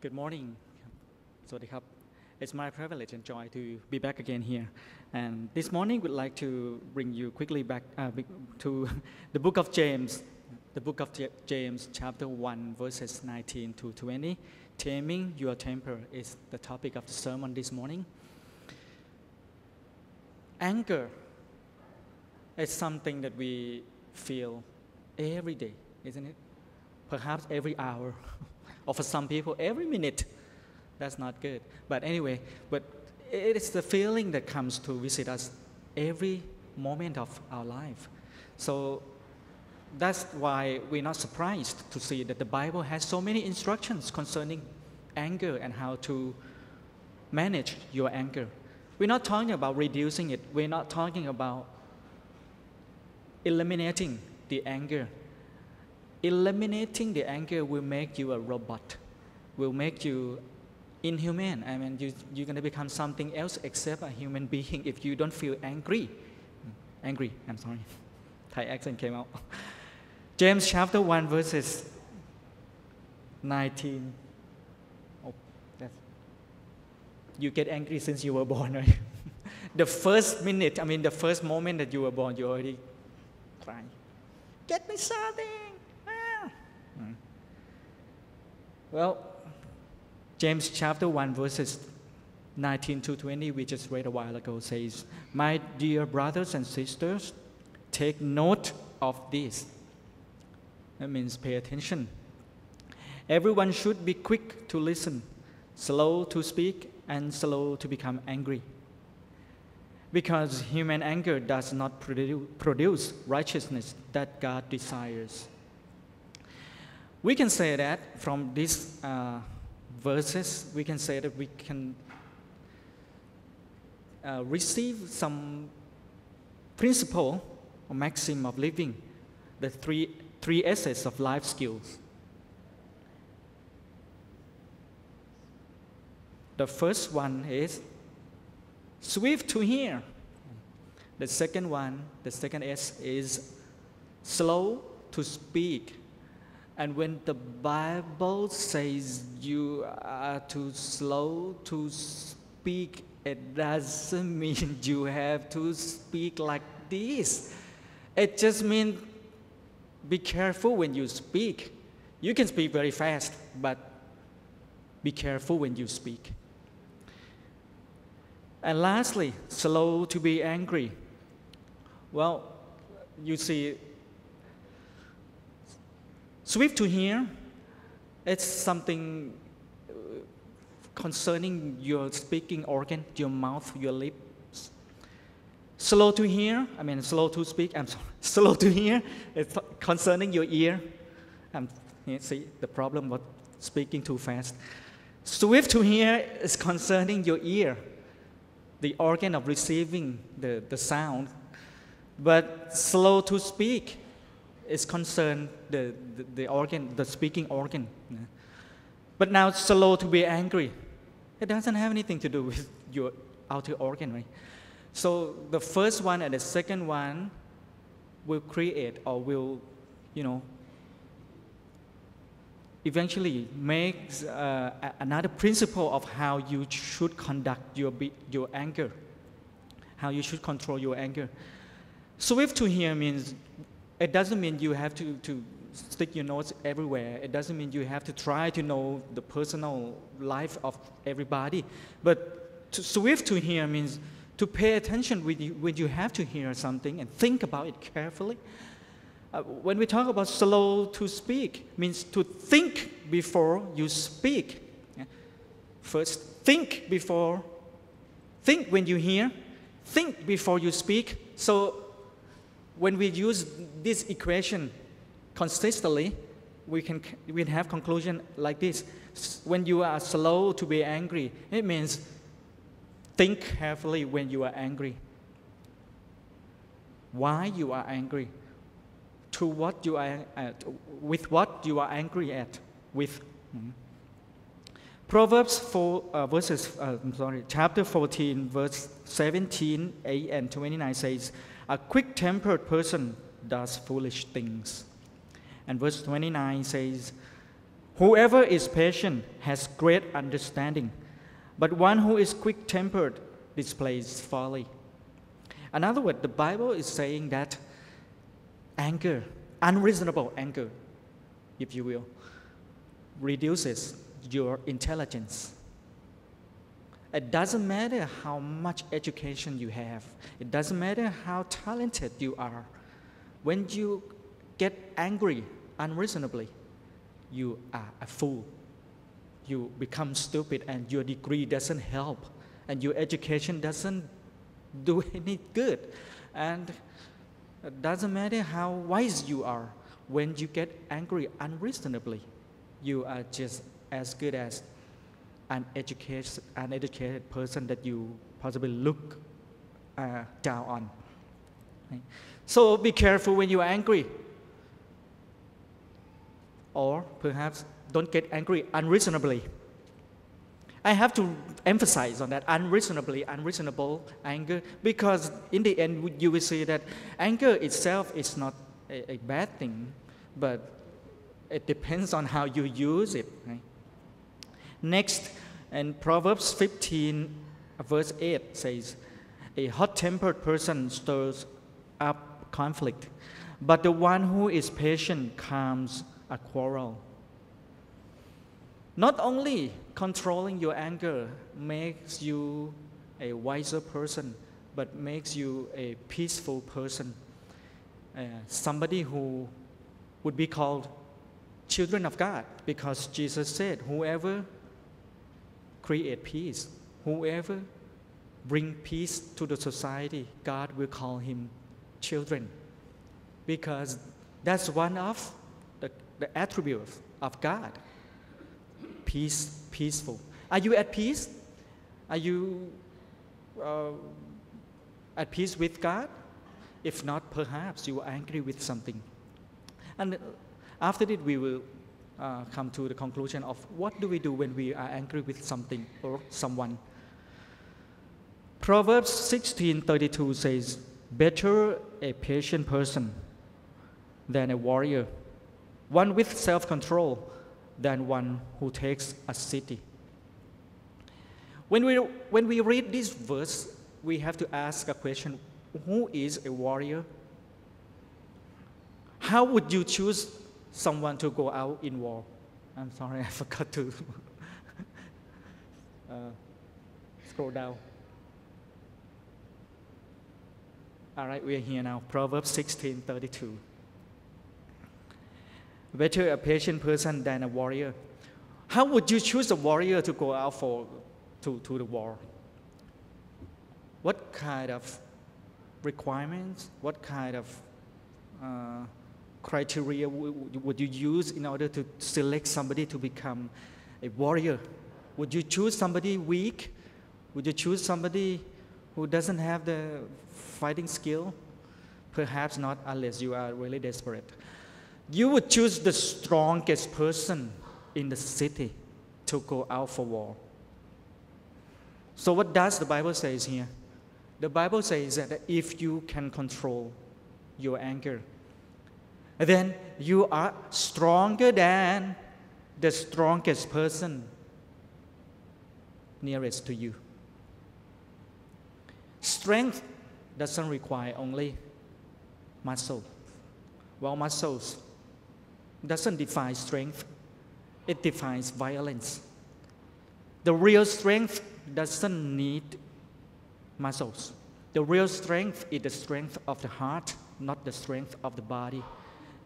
Good morning. Swadikap. It's my privilege and joy to be back again here. And this morning, we'd like to bring you quickly back uh, to the book of James, the book of James, chapter 1, verses 19 to 20. Taming your temper is the topic of the sermon this morning. Anger is something that we feel every day, isn't it? Perhaps every hour, or for some people, every minute. That's not good. But anyway, but it is the feeling that comes to visit us every moment of our life. So that's why we're not surprised to see that the Bible has so many instructions concerning anger and how to manage your anger. We're not talking about reducing it, we're not talking about eliminating the anger. Eliminating the anger will make you a robot, will make you inhuman. I mean, you, you're going to become something else except a human being if you don't feel angry. Angry, I'm sorry. Thai accent came out. James chapter 1, verses 19. Oh, that's. You get angry since you were born, right? the first minute, I mean, the first moment that you were born, you already cry. Get me something! Ah. Mm. Well, James chapter 1, verses 19 to 20, we just read a while ago, says, My dear brothers and sisters, take note of this. That means pay attention. Everyone should be quick to listen, slow to speak, and slow to become angry. Because human anger does not produ- produce righteousness that God desires. We can say that from these uh, verses, we can say that we can uh, receive some principle or maxim of living, the three, three S's of life skills. The first one is swift to hear. The second one, the second S is slow to speak. And when the Bible says you are too slow to speak, it doesn't mean you have to speak like this. It just means be careful when you speak. You can speak very fast, but be careful when you speak. And lastly, slow to be angry. Well, you see, swift to hear, it's something uh, concerning your speaking organ, your mouth, your lips. Slow to hear, I mean, slow to speak, I'm sorry, slow to hear, it's concerning your ear. Um, you see the problem with speaking too fast. Swift to hear is concerning your ear the organ of receiving the, the sound. But slow to speak is concerned the, the, the organ, the speaking organ. But now it's slow to be angry. It doesn't have anything to do with your outer organ, right? So the first one and the second one will create or will, you know, eventually makes uh, another principle of how you should conduct your, your anger, how you should control your anger. Swift to hear means it doesn't mean you have to, to stick your nose everywhere. It doesn't mean you have to try to know the personal life of everybody. But to, swift to hear means to pay attention when you, when you have to hear something and think about it carefully uh, when we talk about slow to speak, means to think before you speak. Yeah. First, think before, think when you hear, think before you speak. So when we use this equation consistently, we can we have conclusion like this. When you are slow to be angry, it means think carefully when you are angry. Why you are angry? to what you are at, with what you are angry at, with. Mm. Proverbs 4, uh, verses, uh, I'm sorry, chapter 14, verse 17, 8, and 29 says, A quick tempered person does foolish things. And verse 29 says, Whoever is patient has great understanding, but one who is quick tempered displays folly. In other words, the Bible is saying that anger, unreasonable anger, if you will, reduces your intelligence. It doesn't matter how much education you have, it doesn't matter how talented you are. When you get angry unreasonably, you are a fool. You become stupid, and your degree doesn't help, and your education doesn't do any good. And it doesn't matter how wise you are, when you get angry unreasonably, you are just as good as an educated, an educated person that you possibly look uh, down on. So be careful when you are angry. Or perhaps don't get angry unreasonably. I have to emphasize on that unreasonably, unreasonable anger, because in the end you will see that anger itself is not a, a bad thing, but it depends on how you use it. Right? Next, in Proverbs 15, verse 8 says, A hot tempered person stirs up conflict, but the one who is patient calms a quarrel. Not only controlling your anger makes you a wiser person, but makes you a peaceful person. Uh, somebody who would be called children of God because Jesus said, Whoever create peace, whoever bring peace to the society, God will call him children. Because that's one of the, the attributes of God. Peace, peaceful. Are you at peace? Are you uh, at peace with God? If not, perhaps you are angry with something. And after that, we will uh, come to the conclusion of what do we do when we are angry with something or someone. Proverbs 16:32 says, "Better a patient person than a warrior, one with self-control than one who takes a city." When we, when we read this verse, we have to ask a question who is a warrior? How would you choose someone to go out in war. I'm sorry, I forgot to uh, scroll down. All right, we are here now. Proverbs 16 32. Better a patient person than a warrior. How would you choose a warrior to go out for to, to the war? What kind of requirements? What kind of uh, criteria would you use in order to select somebody to become a warrior? Would you choose somebody weak? Would you choose somebody who doesn't have the fighting skill? Perhaps not, unless you are really desperate. You would choose the strongest person in the city to go out for war. So, what does the Bible say here? The Bible says that if you can control your anger, then you are stronger than the strongest person nearest to you. Strength doesn't require only muscle. Well, muscles doesn't define strength, it defines violence. The real strength doesn't need muscles. The real strength is the strength of the heart, not the strength of the body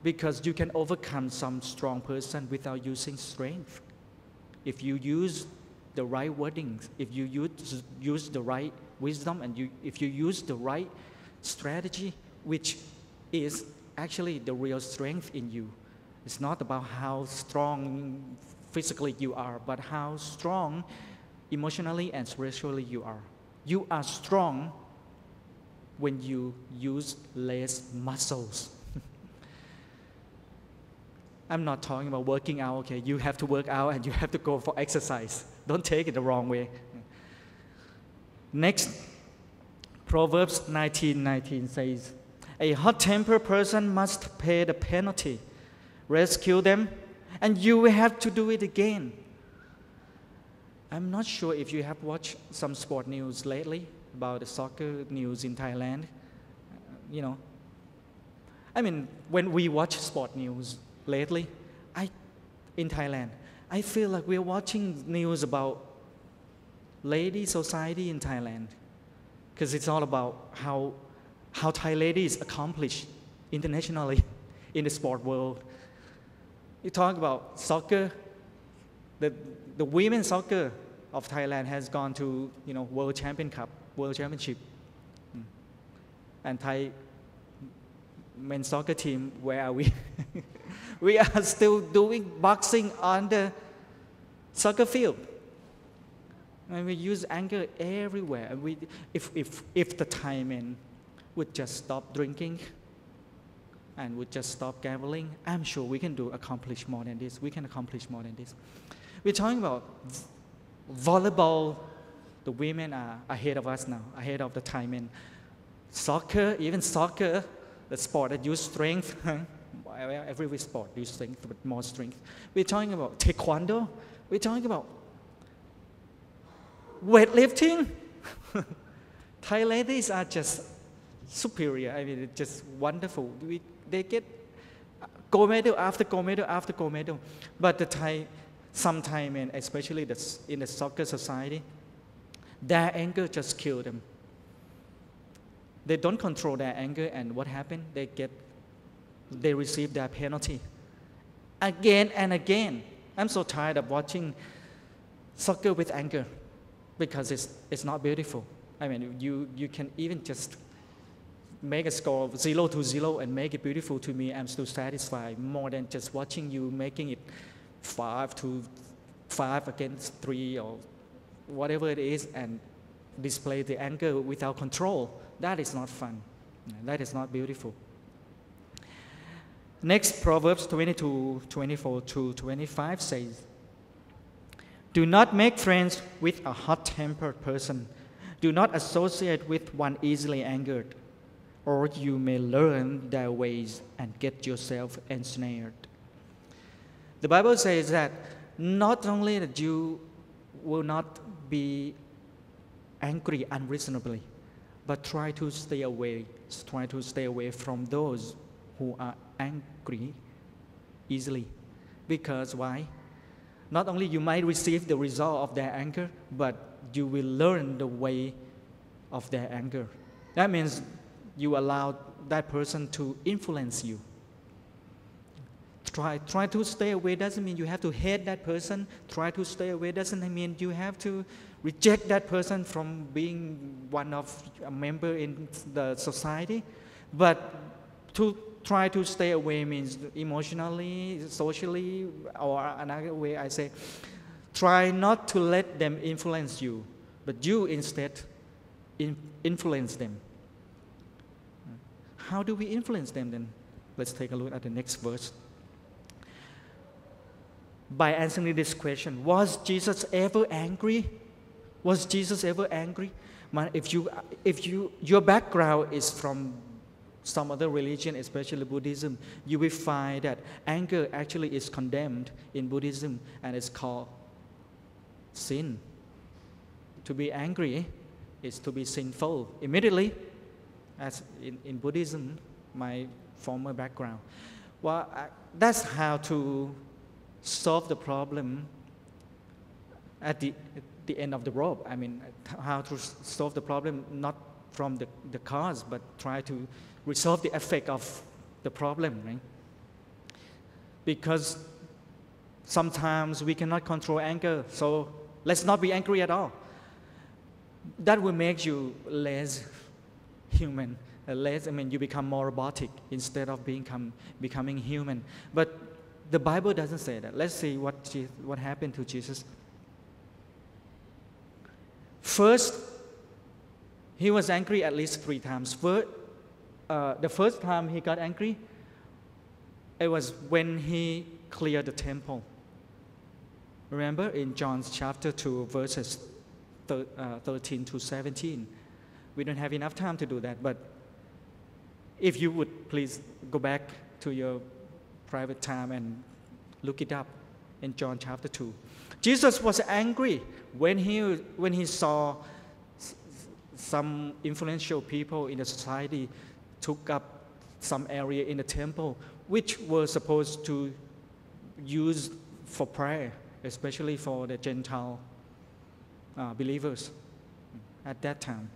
because you can overcome some strong person without using strength. If you use the right wordings, if you use, use the right wisdom, and you, if you use the right strategy, which is actually the real strength in you. It's not about how strong physically you are, but how strong emotionally and spiritually you are. You are strong when you use less muscles. I'm not talking about working out, okay? You have to work out and you have to go for exercise. Don't take it the wrong way. Next, Proverbs 19 19 says, A hot tempered person must pay the penalty. Rescue them, And you will have to do it again. I'm not sure if you have watched some sport news lately about the soccer news in Thailand. You know, I mean, when we watch sport news lately, I, in Thailand, I feel like we're watching news about lady society in Thailand because it's all about how, how Thai ladies accomplish internationally in the sport world. You talk about soccer, the, the women's soccer of Thailand has gone to you know World Champion Cup, World Championship, mm. and Thai men's soccer team. Where are we? we are still doing boxing on the soccer field. And we use anger everywhere. And we, if, if, if the men would just stop drinking and would just stop gambling, I'm sure we can do accomplish more than this. We can accomplish more than this. We're talking about volleyball. The women are ahead of us now, ahead of the men. Soccer, even soccer, the sport that use strength. Every sport use strength, but more strength. We're talking about taekwondo. We're talking about weightlifting. Thai ladies are just superior. I mean, it's just wonderful. We, they get gold medal after gold medal after gold medal. But the Thai, some Thai men, especially the, in the soccer society, their anger just kill them. They don't control their anger, and what happened? They get, they receive their penalty again and again. I'm so tired of watching soccer with anger because it's, it's not beautiful. I mean, you, you can even just make a score of zero to zero and make it beautiful to me. I'm still satisfied more than just watching you making it five to five against three or whatever it is and display the anger without control. That is not fun. That is not beautiful. Next, Proverbs 22, 24 to 25 says, Do not make friends with a hot tempered person. Do not associate with one easily angered, or you may learn their ways and get yourself ensnared. The Bible says that not only that you will not be angry unreasonably, but try to stay away, try to stay away from those who are angry easily. Because why? Not only you might receive the result of their anger, but you will learn the way of their anger. That means you allow that person to influence you. Try, try to stay away doesn't mean you have to hate that person. Try to stay away doesn't mean you have to reject that person from being one of a member in the society. But to try to stay away means emotionally, socially, or another way I say, try not to let them influence you, but you instead in influence them. How do we influence them then? Let's take a look at the next verse. By answering this question, was Jesus ever angry? Was Jesus ever angry? If you, if you, your background is from some other religion, especially Buddhism, you will find that anger actually is condemned in Buddhism and it's called sin. To be angry is to be sinful immediately, as in, in Buddhism, my former background. Well, I, that's how to solve the problem at the, at the end of the rope. I mean, how to solve the problem not from the, the cause, but try to resolve the effect of the problem, right? Because sometimes we cannot control anger, so let's not be angry at all. That will make you less human, uh, less, I mean, you become more robotic instead of become, becoming human. But the Bible doesn't say that. Let's see what, what happened to Jesus. First, he was angry at least three times. First, uh, the first time he got angry, it was when he cleared the temple. Remember in John's chapter 2, verses thir- uh, 13 to 17. We don't have enough time to do that, but if you would please go back to your private time and Look it up in John chapter 2. Jesus was angry when he, when he saw some influential people in the society took up some area in the temple which were supposed to use for prayer, especially for the Gentile uh, believers at that time.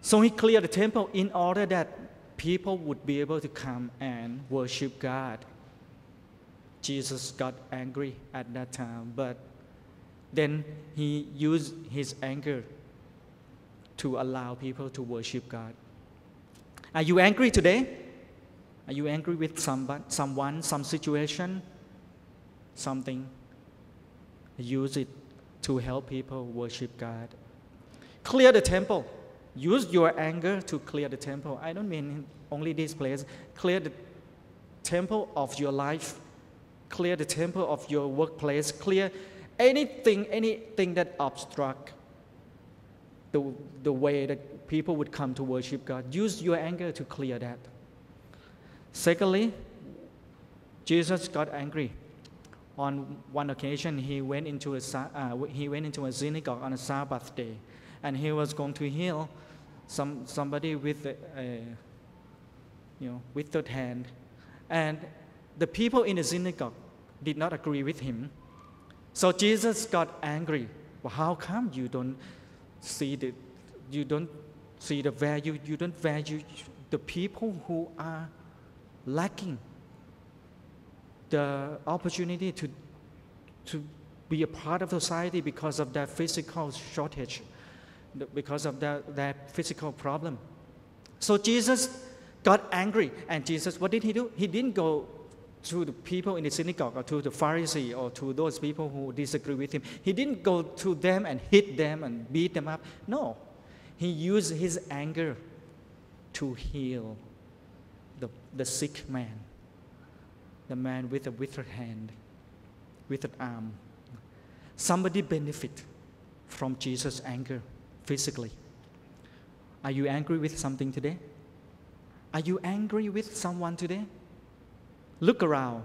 So he cleared the temple in order that people would be able to come and worship God. Jesus got angry at that time, but then he used his anger to allow people to worship God. Are you angry today? Are you angry with someone, someone some situation, something? Use it to help people worship God. Clear the temple. Use your anger to clear the temple. I don't mean only this place. Clear the temple of your life. Clear the temple of your workplace. Clear anything, anything that obstruct the, the way that people would come to worship God. Use your anger to clear that. Secondly, Jesus got angry. On one occasion, he went into a, uh, he went into a synagogue on a Sabbath day, and he was going to heal some, somebody with a, a you know, withered hand. And the people in the synagogue did not agree with him. So Jesus got angry. Well, how come you don't see the, you don't see the value, you don't value the people who are lacking the opportunity to, to be a part of society because of their physical shortage, because of their, their physical problem. So Jesus got angry, and Jesus, what did he do? He didn't go to the people in the synagogue or to the Pharisee or to those people who disagree with him. He didn't go to them and hit them and beat them up. No, he used his anger to heal the, the sick man, the man with a withered hand, withered arm. Somebody benefit from Jesus' anger physically. Are you angry with something today? Are you angry with someone today? Look around.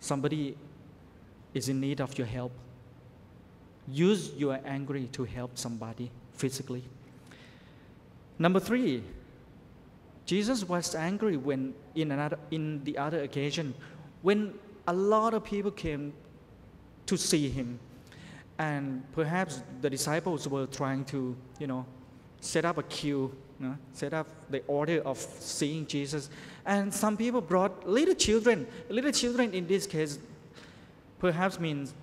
Somebody is in need of your help. Use your anger to help somebody physically. Number three, Jesus was angry when in another in the other occasion when a lot of people came to see him. And perhaps the disciples were trying to you know set up a queue you know, set up the order of seeing jesus. And some people brought little children. Little children in this case perhaps means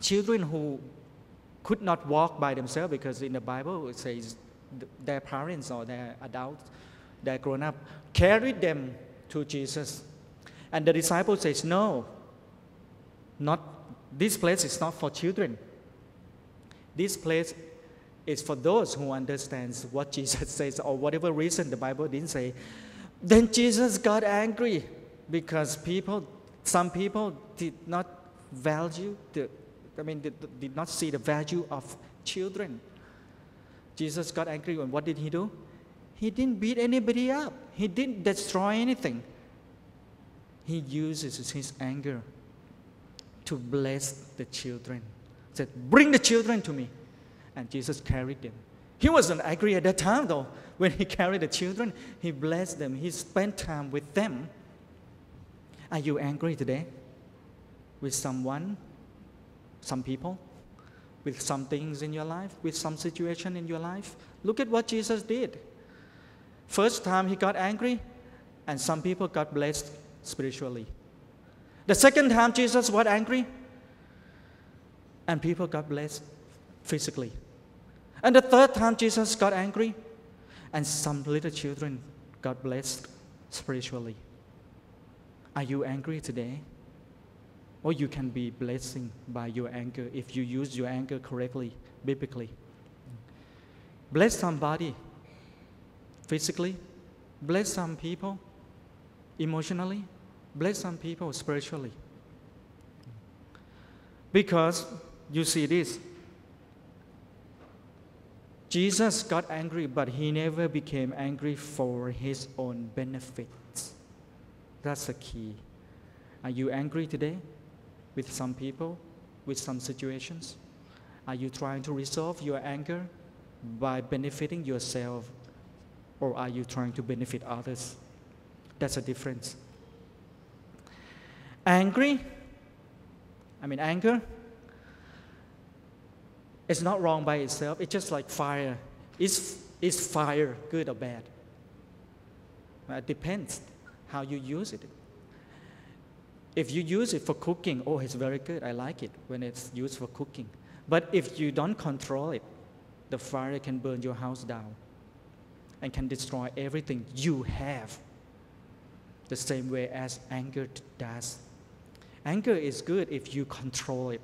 children who could not walk by themselves because in the bible it says their parents or their adults that grown up, carried them to Jesus. And the disciple says, No, not this place is not for children. This place is for those who understands what Jesus says or whatever reason the Bible didn't say. Then Jesus got angry because people, some people did not value the, I mean, did, did not see the value of children. Jesus got angry and what did he do? He didn't beat anybody up, he didn't destroy anything. He uses his anger to bless the children. He said, Bring the children to me. And Jesus carried them. He wasn't angry at that time, though. When he carried the children, he blessed them, he spent time with them. Are you angry today with someone, some people, with some things in your life, with some situation in your life? Look at what Jesus did. First time he got angry, and some people got blessed spiritually. The second time Jesus was angry, and people got blessed physically. And the third time Jesus got angry, and some little children got blessed spiritually. Are you angry today? Or you can be blessing by your anger if you use your anger correctly, biblically. Bless somebody physically, bless some people emotionally, bless some people spiritually. Because you see this Jesus got angry, but he never became angry for his own benefits. That's the key. Are you angry today with some people, with some situations? Are you trying to resolve your anger by benefiting yourself, or are you trying to benefit others? That's a difference. Angry, I mean, anger, it's not wrong by itself. It's just like fire. Is, is fire good or bad? It depends how you use it. If you use it for cooking, oh, it's very good. I like it when it's used for cooking. But if you don't control it, the fire can burn your house down and can destroy everything you have. The same way as anger does. Anger is good if you control it.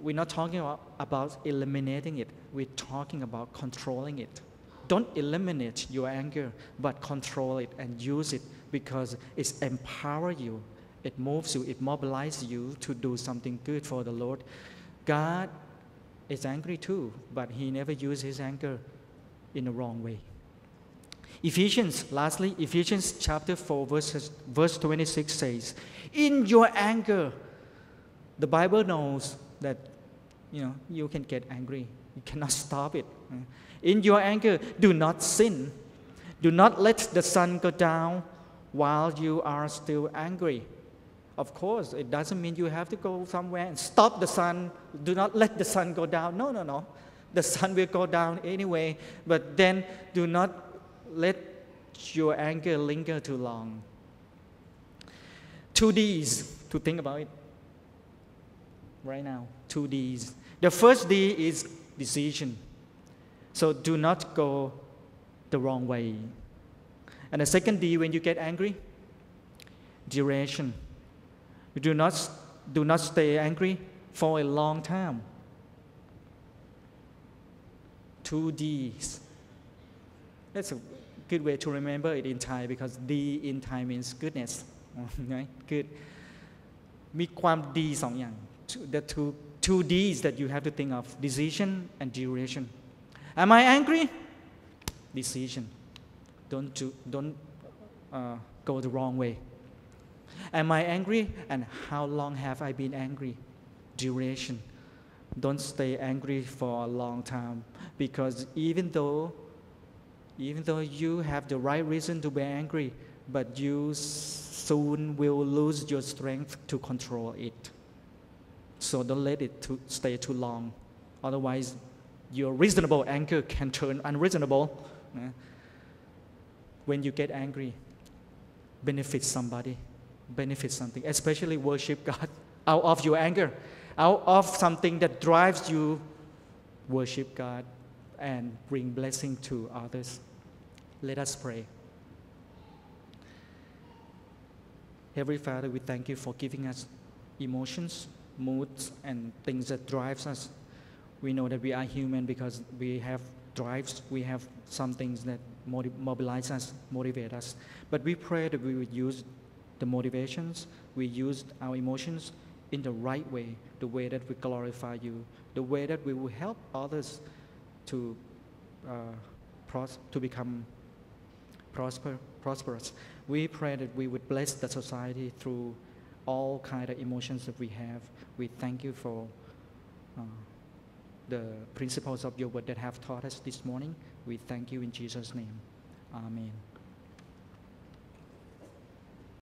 We're not talking about, eliminating it, we're talking about controlling it. Don't eliminate your anger, but control it and use it because it empowers you, it moves you, it mobilizes you to do something good for the Lord. God is angry too, but He never uses His anger in the wrong way. Ephesians, lastly, Ephesians chapter 4, verse, verse 26 says, In your anger, the Bible knows that you know you can get angry. You cannot stop it. In your anger, do not sin. Do not let the sun go down while you are still angry. Of course, it doesn't mean you have to go somewhere and stop the sun. Do not let the sun go down. No, no, no. The sun will go down anyway, but then do not let your anger linger too long. Two D's to think about it right now. Two D's. The first D is decision. So do not go the wrong way. And the second D, when you get angry, duration. You do not, do not stay angry for a long time. Two D's. That's a good way to remember it in Thai because D in Thai means goodness right good มีความดีสองอย่าง the two two D's that you have to think of decision and duration am I angry decision don't do, don't uh, go the wrong way am I angry and how long have I been angry duration don't stay angry for a long time because even though even though you have the right reason to be angry, but you soon will lose your strength to control it. So don't let it to stay too long. Otherwise, your reasonable anger can turn unreasonable. When you get angry, benefit somebody, benefit something, especially worship God out of your anger, out of something that drives you, worship God and bring blessing to others. Let us pray. Heavenly Father, we thank you for giving us emotions, moods, and things that drives us. We know that we are human because we have drives, we have some things that mobilize us, motivate us. But we pray that we would use the motivations, we use our emotions in the right way, the way that we glorify you, the way that we will help others to, uh, pros- to become prosper, prosperous. We pray that we would bless the society through all kind of emotions that we have. We thank you for uh, the principles of your word that have taught us this morning. We thank you in Jesus' name. Amen.